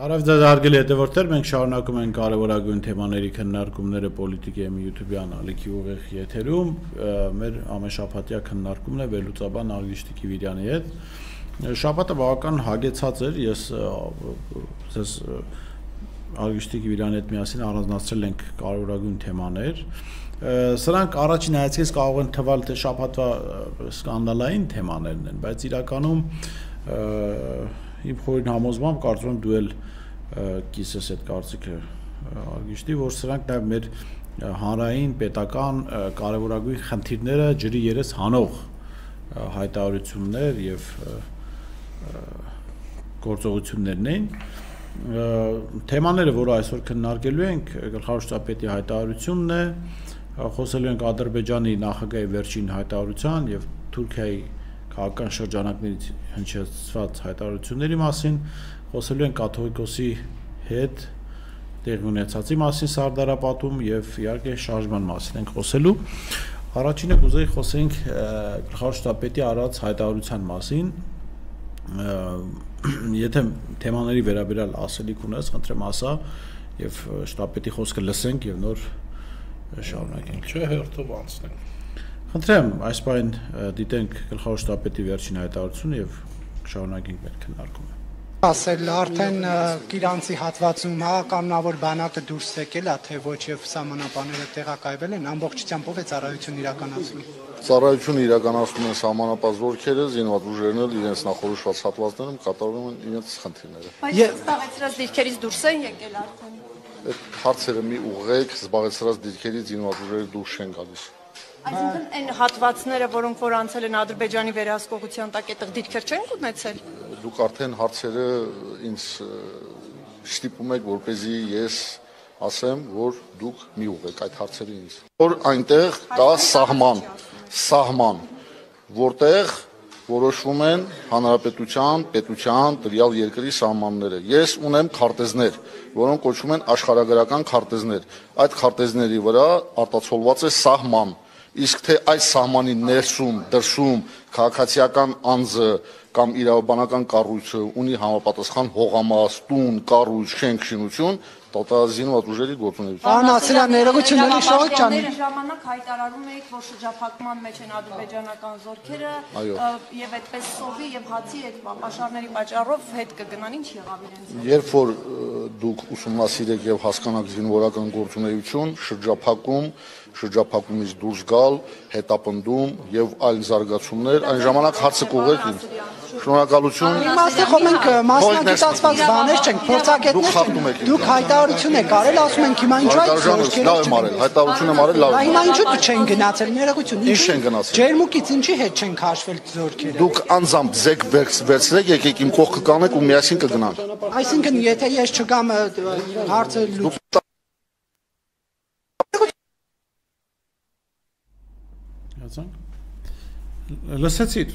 Արավ ձեզ հարգելի հետևորդներ, մենք շարունակում ենք կարևորագույն թեմաների քննարկումները Պոլիտիկայի YouTube-յան ալիքի ուղիղ եթերում։ Մեր ամեշաբաթյա քննարկումն է Վերլուծաբան Արգիշտի Կիվիրյանի հետ։ Շաբաթը բավական հագեցած էր, ես ձեզ Արգիշտի Կիվիրյանի հետ միասին առանձնացրել ենք կարևորագույն թեմաներ։ Սրանք առաջին հայացքից կարող են թվալ թե շաբաթվա սկանդալային թեմաներն են, բայց իրականում իմ խորին համոզմամբ կարծում եմ դու էլ կիսես այդ կարծիքը արգիշտի, որ սրանք նաև մեր հանրային պետական կարևորագույն խնդիրները ջրի երես հանող հայտարարություններ եւ գործողություններն են թեմաները, որը այսօր քննարկելու ենք, գլխավոր շտաբետի հայտարարությունն է, խոսելու ենք Ադրբեջանի նախագահի վերջին հայտարարության եւ Թուրքիայի քաղաքական շրջանակներից հնչեցված հայտարարությունների մասին, խոսելու են կաթողիկոսի հետ տեղի ունեցածի մասին Սարդարապատում եւ իհարկե շարժման մասին ենք խոսելու։ Առաջինը կուզեի խոսենք գլխավոր շտաբետի արած հայտարարության մասին։ Եթե թեմաների վերաբերյալ ասելիք ունես, խնդրեմ ասա եւ շտաբետի խոսքը լսենք եւ նոր շարունակենք։ Չէ, հերթով անցնենք։ Խնդրեմ, այս բան դիտենք գլխավոր շտաբետի վերջին հայտարարությունը եւ շարունակենք մեր քննարկումը ասել արդեն Կիրանցի հատվածում հա կանոնավոր բանակը դուրս եկել է թե ոչ եւ սահմանապանները տեղակայվել են ամբողջությամբ ով է ծառայություն իրականացնում Ծառայությունը իրականացնում են սահմանապահ զորքերը, զինված ուժերն էլ իրենց նախորոշված հատվածներում կատարում են իրենց խնդիրները։ Բայց զբաղեցրած դիրքերից դուրս են եկել արդեն։ Այդ հարցերը մի ուղղեք, զբաղեցրած դիրքերից զինված ուժերը դուրս չեն գալիս։ Այսինքն այն հատվածները, որոնք որ անցել են Ադրբեջանի վերահսկողության տակ, այդտեղ դիրքեր չեն ունեցել դուք արդեն հարցերը ինձ շտիպում եք, որ เป զի ես ասեմ, որ դուք մի ուղեք այդ հարցերը ինձ։ Որ այնտեղ կա սահման, սահման, որտեղ որոշվում են հանրապետության, պետության, տրյալ երկրի սահմանները։ Ես ունեմ քարտեզներ, որոնք կոչվում են աշխարհագրական քարտեզներ։ Այդ քարտեզների վրա արտացոլված է սահման։ Իսկ թե այս սահմանի ներսում, դրսում քաղաքացիական անձը կամ իրավաբանական կառույցը ունի համապատասխան հողամաս, տուն, կառույց, շենք, շինություն, տոտալազինված ուժերի գործունեություն։ Անասիրա ներողությունների շոկ ջան։ ժամանակ հայտարարում էիք, որ շրջափակման մեջ են ադրբեջանական զորքերը եւ այդպես սովի եւ հացի այդ պաշարների պատճառով հետ կգնան, ինչ եղավ իրենց։ Երբ որ դուք ուսումնասիրեք եւ հասկանաք զինվորական գործունեություն, շրջափակում, շրջափակումից դուրս գալ, հետապնդում եւ այլ զարգացումներ, այն ժամանակ հարցը կողեք ինձ։ Շնորհակալություն։ Իմաստը խո մենք մասնագիտացված բաներ չենք, փորձագետներ չենք։ Դուք հայտարարություն եք արել, ասում ենք հիմա ինչու այդ զորքերը լավ եմ արել, հայտարարություն եմ արել լավ։ Հիմա ինչու չեն գնացել ներողություն։ Ինչ չեն գնացել։ Ջերմուկից ինչի հետ չեն քաշվել զորքերը։ Դուք անձամբ ձեկ վերցրեք, եկեք իմ կողքը կանեք ու միասին կգնանք։ Այսինքն եթե ես չգամ հարցը լուծում լսեցիր,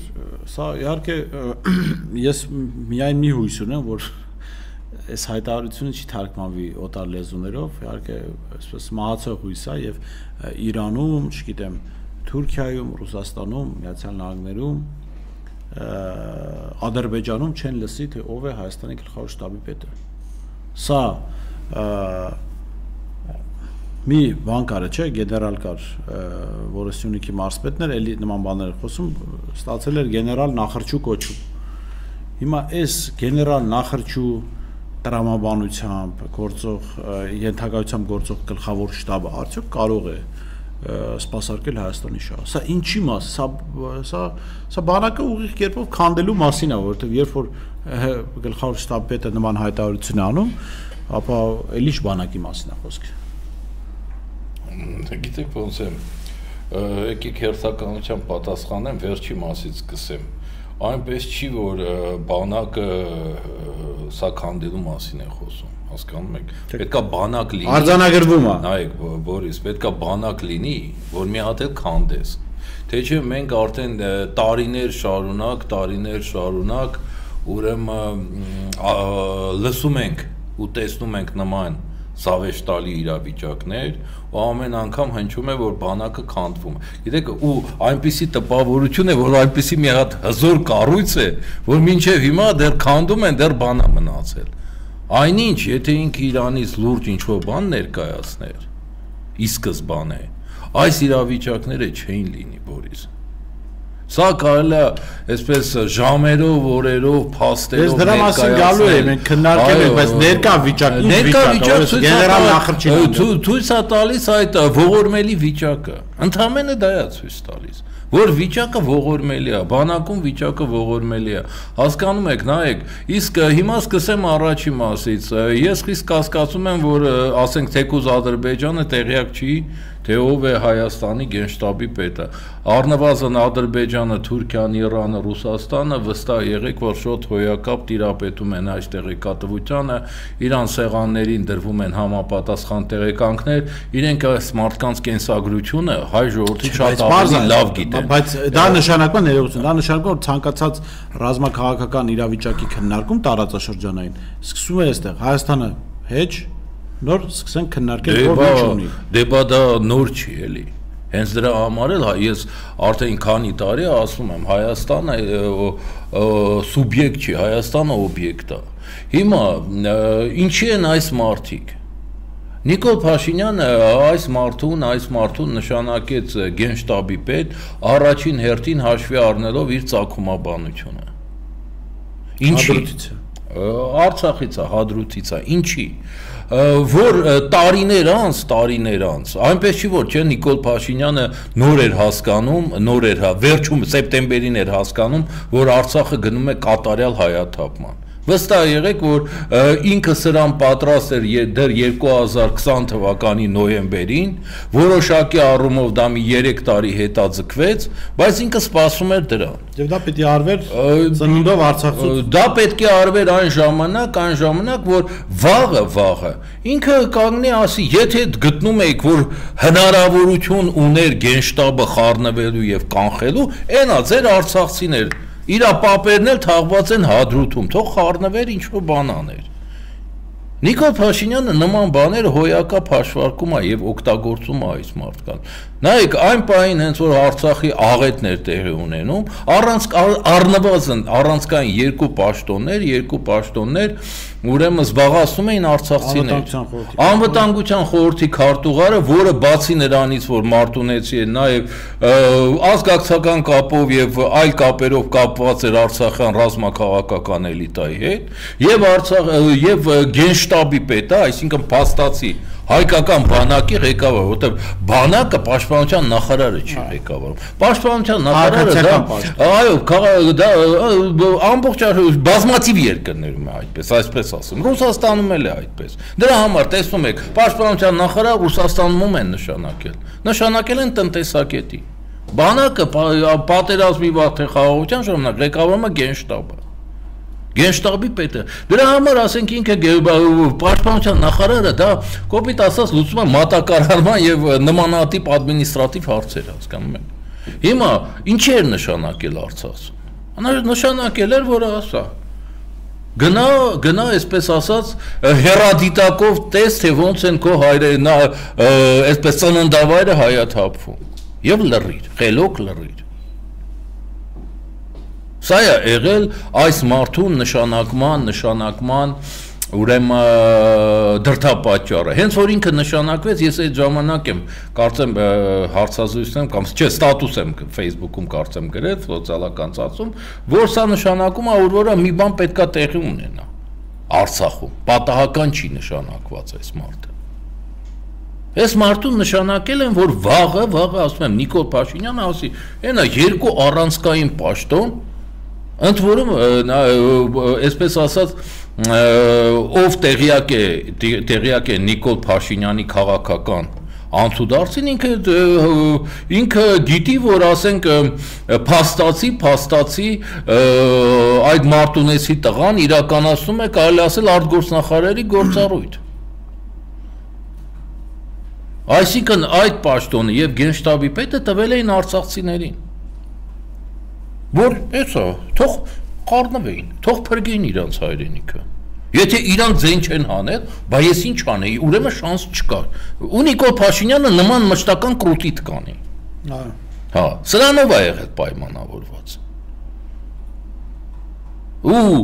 սա իհարկե ես միայն մի հույս ունեմ, որ այս հայտարարությունը չի թարգմանվի օտար լեզուներով, իհարկե այսպես մահացող հույս է եւ Իրանում, չգիտեմ, Թուրքիայում, Ռուսաստանում, Միացյալ Նահանգներում, Ադրբեջանում չեն լսի թե ով է Հայաստանի գլխավոր շտաբի պետը։ Սա մի բան կարը չէ, գեներալ կար, որը Սյունիքի մարսպետն էր, էլի նման բաներ խոսում, ստացել էր գեներալ նախրջու կոչում։ Հիմա այս գեներալ նախրջու տրամաբանությամբ գործող ենթակայությամբ գործող գլխավոր շտաբը արդյոք կարող է սпасարկել Հայաստանի շահը։ Սա ինչի մաս, սա սա սա բանակը ուղիղ կերպով քանդելու մասին է, որովհետև երբ որ գլխավոր շտաբը նման հայտարարություն անում, ապա ելիշ բանակի մասին է խոսքը գիտեք ոնց է եկեք հերթականության պատասխանեմ վերջի մասից սկսեմ այնպես չի որ բանակը սա քանդելու մասին է խոսում հասկանում եք պետքա բանակ լինի արձանագրվում է նայեք Բորիս պետքա բանակ լինի որ մի հատ էլ քանդես թե չէ մենք արդեն տարիներ շարունակ տարիներ շարունակ ուրեմն լսում ենք ու տեսնում ենք նման սավեշտալի իրավիճակներ ու ամեն անգամ հնչում է որ բանակը քանդվում է գիտեք ու այնպիսի տպավորություն է որ այնպիսի մի հատ հզոր կառույց է որ մինչև հիմա դեռ քանդում են դեռ բանա մնացել Այնինչ, եթե ինքը Իրանից լուրջ ինչ-որ բան ներկայացներ, ի սկզբանե, այս իրավիճակները չէին լինի, Բորիս։ Սա կարելի է այսպես ժամերով, օրերով, փաստերով Ես դրա մասին գալու եմ, մենք քննարկել ենք, բայց ներկա վիճակը, ներկա վիճակը գեներալ Նախրճին ցույց է տալիս այդ ողորմելի վիճակը։ Ընդհանրապես դա է ցույց տալիս որ վիճակը ողորմելի է, բանակում վիճակը ողորմելի է։ Հասկանում եք, նայեք, իսկ հիմա սկսեմ առաջի մասից։ Ես խիստ կասկածում եմ, որ ասենք թեկուզ Ադրբեջանը տեղյակ չի թե ով է Հայաստանի գենշտաբի պետը։ Առնվազն Ադրբեջանը, Թուրքիան, Իրանը, Ռուսաստանը վստահ եղեք, որ շոտ հոյակապ տիրապետում են այս տեղեկատվությանը, իրան սեղաններին դրվում են համապատասխան տեղեկանքներ, իրենք այս մարդկանց կենսագրությունը հայ ժողովրդի շատ ավելի լավ գիտեն։ Բայց դա նշանակում է ներողություն, դա նշանակում է որ ցանկացած ռազմաքաղաքական իրավիճակի քննարկում տարածաշրջանային սկսում է այստեղ Հայաստանը հեչ նոր սկսենք քննարկել որ ինչ ունի։ Դե բա դա նոր չի էլի։ Հենց դրա համար էլ ես արդեն քանի տարի ասում եմ Հայաստանը սուբյեկտ չի, Հայաստանը օբյեկտ է։ Հիմա ինչի են այս մարտիկ։ Նիկոլ Փաշինյանը այս մարդուն, այս մարդուն նշանակեց գենշտաբի պետ առաջին հերթին հաշվի առնելով իր ցակումաբանությունը։ Ինչի։ Արցախից է, Հադրութից է, ինչի որ տարիներ անց, տարիներ անց, այնպես չի որ չէ Նիկոլ Փաշինյանը նոր էր հասկանում, նոր էր հա, վերջում սեպտեմբերին էր հասկանում, որ Արցախը գնում է կատարյալ հայաթափման Վստահ եղեք, որ ինքը սրան պատրաստ էր դեռ 2020 թվականի նոյեմբերին, որոշակի առումով դա մի 3 տարի հետաձգվեց, բայց ինքը սպասում էր դրան։ Եվ դա պետք է արվեր ծնունդով Արցախից։ Դա պետք է արվեր այն ժամանակ, այն ժամանակ, որ վաղը, վաղը ինքը կանգնի ասի, եթե գտնում եք, որ հնարավորություն ուներ գենշտաբը խառնվելու եւ կանխելու, այնա ձեր արցախցիներ Իրա պապերն էլ թաղված են հադրութում, թող խառնվեր ինչ որ բան աներ։ Նիկոլ Փաշինյանը նման բաներ հոյակապ հաշվարկում է եւ օգտագործում է այս մարդկան։ Նայեք, այն պահին հենց որ Արցախի աղետներ տեղի ունենում, առանց առնվազն առանցքային երկու պաշտոններ, երկու պաշտոններ ուրեմն զբաղացնում էին արցախցիներ։ Անվտանգության խորհրդի քարտուղարը, որը բացի նրանից, որ Մարտունեցի է, նաև ազգակցական կապով եւ այլ կապերով կապված էր Արցախյան ռազմաքաղաքական էլիտայի հետ, եւ Արցախ եւ գենշտաբի պետը, այսինքն փաստացի հայկական բանակի ղեկավար, որտեղ բանակը պաշտպանության նախարարը չի ղեկավարում։ Պաշտպանության նախարարը դա այո, դա ամբողջ բազմաթիվ երկրներում է այդպես, այսպես ասում։ Ռուսաստանում էլ է այդպես։ Դրա համար տեսնում եք, պաշտպանության նախարարը Ռուսաստանում են նշանակել։ Նշանակել են տնտեսակետի։ Բանակը պատերազմի վաղ թե խաղաղության ժամանակ ղեկավարում է գենշտաբը Գենշտաբի պետը։ Դրա համար ասենք ինքը պաշտպանության նախարարը դա կոպիտ ասած լուծում է մատակարարման եւ նմանատիպ ադմինիստրատիվ հարցեր, հասկանում եք։ Հիմա ինչ էր նշանակել Արցախում։ Նշանակել էր, որ ասա գնա գնա այսպես ասած հերադիտակով տես թե ոնց են քո հայրենա այսպես ծննդավայրը հայաթափվում եւ լռիր խելոք լռիր Սա է եղել այս մարդուն նշանակման, նշանակման ուրեմն դրթապաճառը։ Հենց որ ինքը նշանակվեց, ես այդ ժամանակ եմ, կարծեմ հարցազրույցում կամ չէ, ստատուս եմ Facebook-ում կարծեմ գրել սոցիալական ծածում, որ սա նշանակում է, որ որը մի բան պետքա տեղի ունենա Արցախում։ Պատահական չի նշանակված այս մարդը։ Այս մարդուն նշանակել են, որ վաղը, վաղը ասում եմ Նիկոլ Փաշինյանը ասի, այնա երկու առանցքային պաշտոն Ընդ որում այսպես ասած ով տեղյակ է տեղյակ է Նիկոլ Փաշինյանի քաղաքական անցուդարձին ինքը ինքը գիտի որ ասենք փաստացի փաստացի այդ մարտունեսի տղան իրականացնում է կարելի ասել արտգործնախարարի գործառույթ Այսինքն այդ պաշտոնը եւ գենշտաբի պետը տվել էին արցախցիներին որ էսա թող խառնվեին, թող փրկեին իրանց հայրենիքը։ Եթե իրանք ձեն չեն հանել, բա ես ինչ անեի, ուրեմն շանս չկար։ Ու Նիկոլ Փաշինյանը նման մշտական կրուտիտ կանի։ Հա։ Հա, սրանով է եղել պայմանավորված։ ու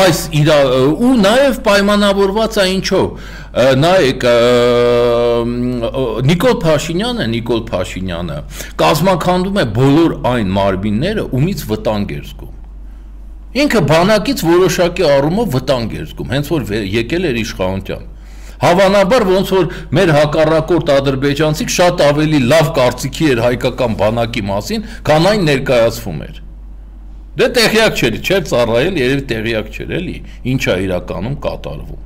այս իր ու նաև պայմանավորված է ինչով նայեք Նիկոլ Փաշինյանը Նիկոլ Փաշինյանը կազմակերպում է բոլոր այն մարմինները ումից վտանգ էր զգում ինքը բանակից որոշակի առումով վտանգ էր զգում հենց որ եկել էր իշխանության Հավանաբար ոնց որ մեր հակառակորդ ադրբեջանցիք շատ ավելի լավ կարծիքի էր հայկական բանակի մասին, քան այն ներկայացվում էր։ Դե տեղյակ չէր, չէր ծառայել, երևի տեղյակ չէր էլի, ինչա իրականում կատարվում։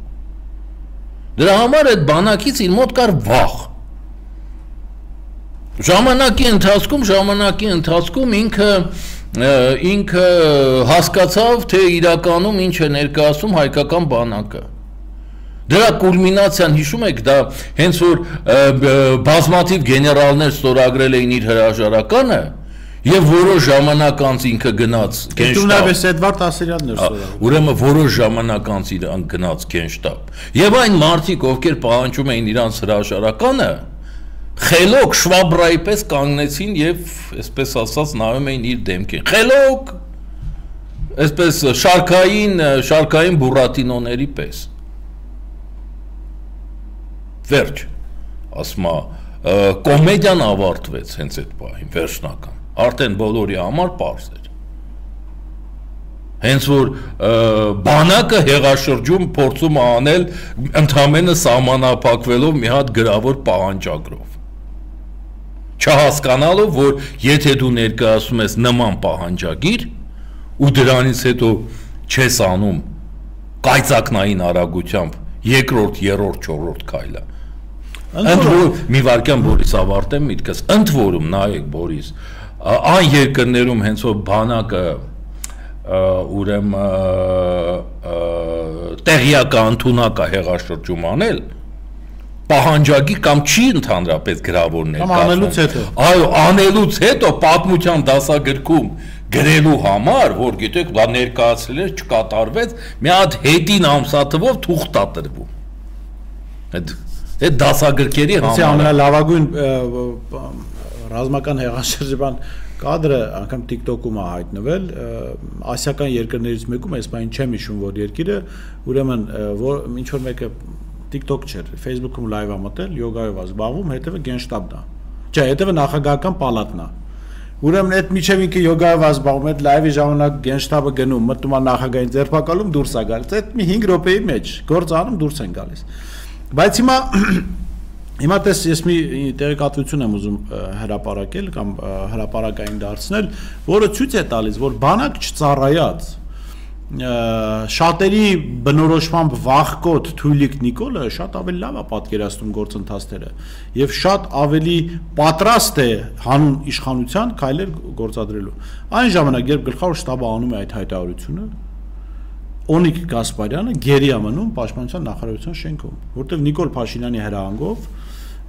Դրա համար այդ բանակից իր մոտ կար վախ։ Ժամանակի ընթացքում, ժամանակի ընթացքում ինքը ինքը հասկացավ, թե իրականում ինչ է ներկայացում հայկական բանակը։ Դրա կուլմինացիան հիշում եք, դա հենց որ բազմաթիվ գեներալներ ստորագրել էին իր հրաժարականը, Եվ որոշ ժամանակ անց ինքը գնաց Գենշտաբ։ Դու նաև Էդվարդ Ասիրյանն էր ստորագրել։ Ուրեմն որոշ ժամանակ անց իրան գնաց Գենշտաբ։ Եվ այն մարդիկ, ովքեր պահանջում էին իրանց հրաժարականը, խելոք շվաբրայի պես կանգնեցին եւ այսպես ասած նայում էին իր դեմքին։ Խելոք այսպես շարքային շարքային բուրատինոների պես։ Վերջ ասма կոմեդիան ավարտվեց հենց այդ պահին վերջնական արդեն բոլորի համար པարզ էր հենց որ բանակը հեղաշրջում փորձում անել ընդհանրապես սահմանափակվելով մի հատ գրավոր պահանջագրով չհասկանալով որ եթե դու ներկայացում ես նման պահանջագիր ու դրանից հետո չես անում կայծակնային արագությամբ երկրորդ, երրորդ, չորրորդ քայլը ընդ որ մի վարքյան Բորիս ավարտեմ միտքս ընդ որում նայեք Բորիս այն երկրներում հենց որ բանակը ուրեմն տեղյակա ընդունակա հեղաշրջում անել պահանջագի կամ չի ընդհանրապես գրավորներ կամ անելուց հետո այո անելուց հետո պատմության դասագրքում գրելու համար որ գիտեք դա ներկայացրել էր չկատարվեց մի հատ հետին ամսաթվով թուղթ է տրվում այդ այդ դասագրքերի համար ամենալավագույն ռազմական հեղաշրջման կադրը անգամ TikTok-ում է հայտնվել ասիական երկրներից մեկում, այս բան չեմ հիշում, որ երկիրը ուրեմն որ ինչ որ մեկը TikTok չէր, Facebook-ում լայվ է մտել, յոգայով է զբաղվում, հետևը գենշտաբն է։ Չէ, հետևը նախագահական պալատն է։ Ուրեմն այդ միջև ինքը յոգայով է զբաղվում, այդ լայվի ժամանակ գենշտաբը գնում, մտնում է նախագահային ձերբակալում, դուրս է գալիս։ Այդ մի 5 րոպեի մեջ գործ անում, դուրս են գալիս։ Բայց հիմա Հիմա տես ես մի տեղեկատվություն եմ ուզում հրապարակել կամ հրապարակային դարձնել, որը ցույց է տալիս, որ բանակ չծառայած շատերի բնորոշմամբ վախկոտ Թույլիկ Նիկոլը շատ ավելի լավ է պատկերացնում գործընթացները եւ շատ ավելի պատրաստ է հանուն իշխանության քայլեր գործադրելու։ Այն ժամանակ, երբ գլխավոր շտաբը անում է այդ հայտարարությունը, Օնիկ Գասպարյանը գերի է մնում Պաշտպանության նախարարության շենքում, որտեղ Նիկոլ Փաշինյանի հրահանգով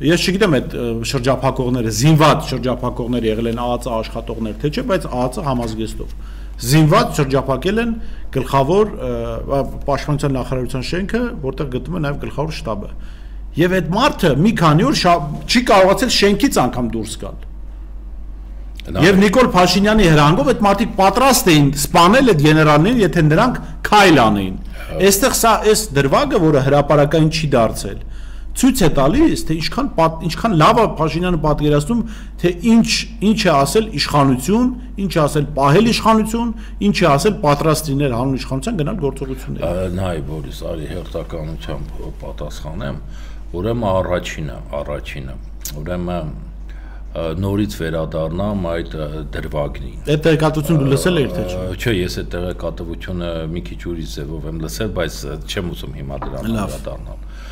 Ես չգիտեմ այդ շրջափակողները, զինված շրջափակողներ եղել են ԱԱՑ աշխատողներ, թե չէ, բայց ԱԱՑ համազգեստով զինված շրջափակել են գլխավոր պաշտպանության նախարարության շենքը, որտեղ գտնվում է նաև գլխավոր շտաբը։ Եվ այդ մարդը մի քանի օր չի կարողացել շենքից անգամ դուրս գալ։ Եվ Նիկոլ Փաշինյանի հրանգով այդ մարդիկ պատրաստ էին սպանել այդ գեներալներին, եթե նրանք քայլ անեին։ Այստեղ սա այս դրվագը, որը հրաապարական չի դարձել, ցույց է տալիս, թե ինչքան ինչքան լավ է Փաշինյանը պատկերացնում, թե ինչ ինչ է ասել իշխանություն, ինչ է ասել պահել իշխանություն, ինչ է ասել պատրաստ լինել հանուն իշխանության գնալ գործողություններ։ Նայ, Բորիս, արի հերթականությամբ պատասխանեմ, ուրեմն առաջինը, առաջինը, ուրեմն նորից վերադառնամ այդ դրվագնին։ Այդ տեղեկատվությունը դու լսել ես թե չէ։ Չէ, ես այդ տեղեկատվությունը մի քիչ ուրիշ ձևով եմ լսել, բայց չեմ ուզում հիմա դրան վերադառնալ։